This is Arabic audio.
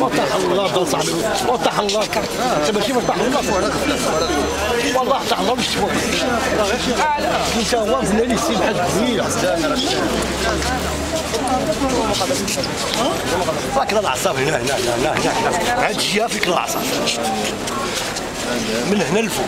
وطح الله بطل صاحبي وطح الله انت ماشي وطح الله والله طح الله مش فوق انت هو زنا لي سي بحال كبيره فاك العصا هنا هنا هنا هنا هنا عاد الجهه فيك العصا من هنا لفوق